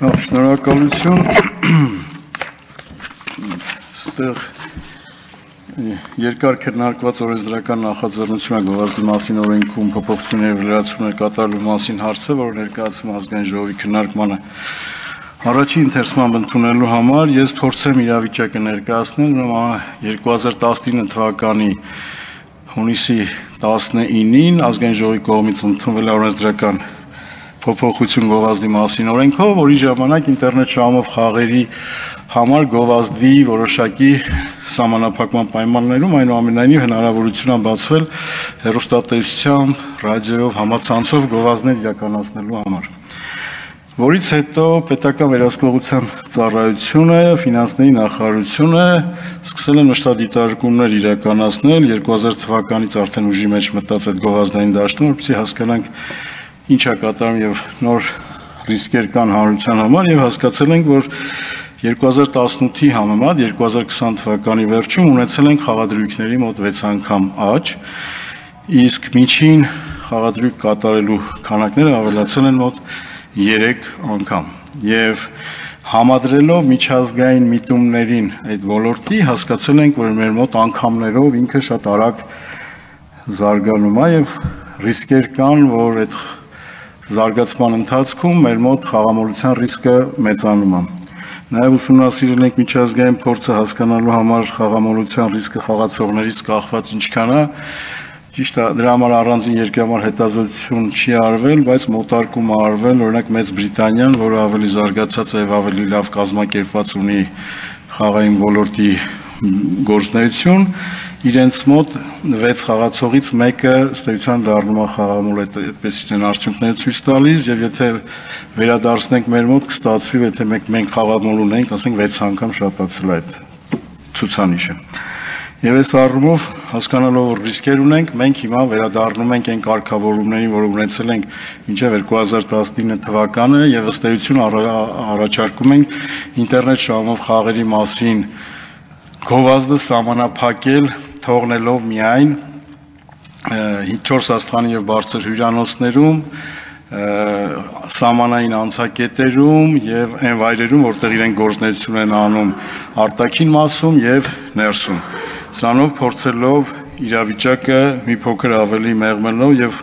Հա, շնորհակալություն։ Ստեղ երկար քննարկված օրենսդրական նախաձեռնությունը գովազդի մասին օրենքում փոփոխություններ լրացումներ կատարելու մասին հարցը, որ ներկայացում ազգային ժողովի քննարկմանը Առաջին ընթերցման ընդունելու համար ես փորձեմ իրավիճակը ներկայացնել 2019 թվականի հունիսի 19-ին ազգային ժողովի կողմից ընդունվել օրենսդրական փոփոխություն գովազդի մասին օրենքով, որի ժամանակ ինտերնետ շահումով խաղերի համար գովազդի որոշակի սահմանափակման պայմաններում այնուամենայնիվ հնարավորություն է բացվել հեռուստատեսությամբ, ռադիոյով, համացանցով գովազդներ իրականացնելու համար որից հետո պետական վերահսկողության ծառայությունը, ֆինանսների նախարարությունը սկսել են մշտադիտարկումներ իրականացնել 2000 թվականից արդեն ուժի մեջ մտած այդ գովազդային դաշտում, որպեսզի հասկանանք ինչ է կատարում եւ նոր ռիսկեր կան հանրության համար եւ հասկացել ենք, որ 2018-ի համեմատ 2020 թվականի վերջում ունեցել ենք խաղադրույքների մոտ 6 անգամ աճ, իսկ միջին խաղադրույք կատարելու քանակները ավելացել են մոտ 3 անգամ եւ համադրելով միջազգային միտումներին այդ ոլորտի հասկացել ենք, որ մեր մոտ անգամներով ինքը շատ արագ զարգանում է եւ ռիսկեր կան, որ այդ զարգացման ընթացքում մեր մոտ խաղամոլության ռիսկը մեծանում է։ Նաև ուսումնասիրել ենք միջազգային փորձը հասկանալու համար խաղամոլության ռիսկը խաղացողներից կախված ինչքան է, Ճիշտ է, դրա համար առանձին երկրամար հետազոտություն չի արվել, բայց մոտարկում արվել, օրինակ Մեծ Բրիտանիան, որը ավելի զարգացած է եւ ավելի լավ կազմակերպված ունի խաղային ոլորտի գործնեություն, իրենց մոտ 6 խաղացողից մեկը ստեյության դառնում է խաղամոլ այդպես են արդյունքները ցույց տալիս եւ եթե վերադարձնենք մեր մոտ կստացվի եթե մենք մենք խաղամոլ ունենք, ասենք 6 անգամ շատացել այդ ցուցանիշը։ Եվ այս առումով հասկանալով որ ռիսկեր ունենք, մենք հիմա վերադառնում ենք այն կարգավորումներին, որ ունեցել ենք մինչև 2019 թվականը եւ ըստ էություն առաջարկում ենք ինտերնետ շահումով խաղերի մասին գովազդը սահմանափակել, թողնելով միայն 4 աստղանի եւ բարձր հյուրանոցներում սամանային անցակետերում եւ այն վայրերում, որտեղ իրենք գործնեություն են անում արտաքին մասում եւ ներսում Սրանով փորձելով իրավիճակը մի փոքր ավելի մեղմելով եւ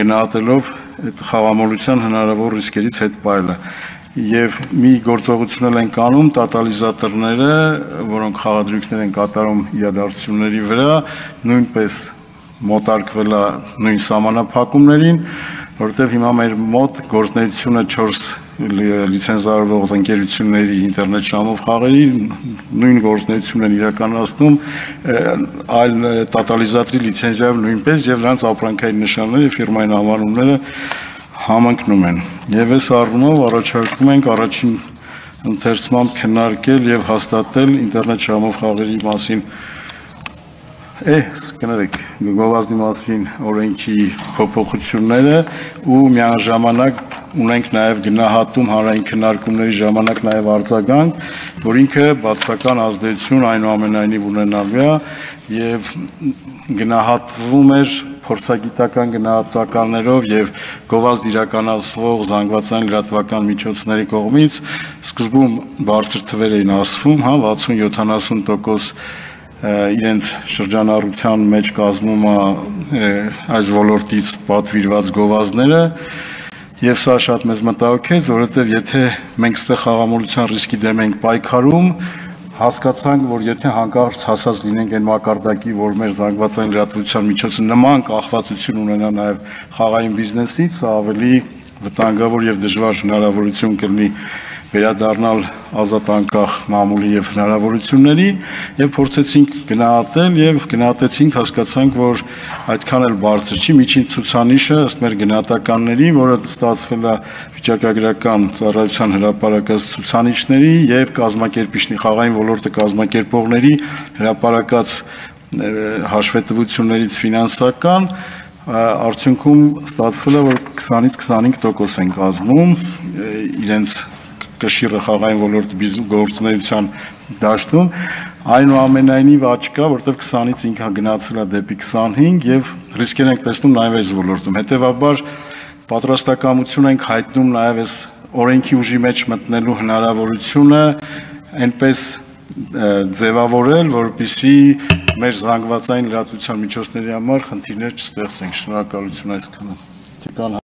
գնահատելով այդ խաղամոլության հնարավոր ռիսկերից հետ պայլը եւ մի գործողություն էլ են կանում տոտալիզատորները, որոնք խաղադրույքներ են կատարում իրադարձությունների վրա, նույնպես մոտարկվել է նույն սահմանափակումներին, որովհետեւ հիմա մեր մոտ գործնեությունը 4 լիցենզավորող ընկերությունների ինտերնետ շամով խաղերի նույն գործունեությունն են իրականացնում այլ տոտալիզատորի լիցենզիայով նույնպես եւ նրանց ապրանքային նշանները ֆիրմային անվանումները համընկնում են եւ այս առումով առաջարկում ենք առաջին ընթերցմամբ քննարկել եւ հաստատել ինտերնետ շամով խաղերի մասին Էս կներեք գովազդի մասին օրենքի փոփոխությունները ու միաժամանակ ունենք նաև գնահատում հանրային քննարկումների ժամանակ նաև արձագանք, որ ինքը բացական ազդեցություն այնուամենայնիվ ունենալու է եւ գնահատվում էր փորձագիտական գնահատականներով եւ գովազդ իրականացվող զանգվածային լրատվական միջոցների կողմից սկզբում բարձր թվեր էին ասվում, հա 60-70% իրենց շրջանառության մեջ կազմում է այս ոլորտից պատվիրված գովազդները Եվ սա շատ մեզ մտահոգեց, որովհետև եթե մենք ստեղ խաղամոլության ռիսկի դեմ ենք պայքարում, հասկացանք, որ եթե հանկարծ հասած լինենք այն մակարդակի, որ մեր զանգվածային լրատվության միջոցը նման կախվածություն ունենա նաև խաղային բիզնեսից, ավելի վտանգավոր եւ դժվար հնարավորություն կլինի վերադառնալ ազատ անկախ մամուլի եւ հնարավորությունների եւ փորձեցինք գնահատել եւ գնահատեցինք հասկացանք որ այդքան էլ բարձր չի միջին ցուցանիշը ըստ մեր գնահատականների որը ստացվել է վիճակագրական ծառայության հրապարակած ցուցանիշների եւ կազմակերպիչների խաղային ոլորտը կազմակերպողների հրապարակած հաշվետվություններից ֆինանսական արդյունքում ստացվել է որ 20-ից 25% են կազմում իրենց կշիռը խաղային ոլորտի գործունեության դաշտում այնուամենայնիվ աճ կա, որտեղ 20-ից ինքը գնացել է դեպի 25 եւ ռիսկեր ենք տեսնում նաեւ այս ոլորտում։ Հետևաբար պատրաստակամություն ենք հայտնում նաեւ այս օրենքի ուժի մեջ մտնելու հնարավորությունը այնպես ձևավորել, որպիսի մեր զանգվածային լրատվության միջոցների համար խնդիրներ չստեղծենք։ Շնորհակալություն այսքանը։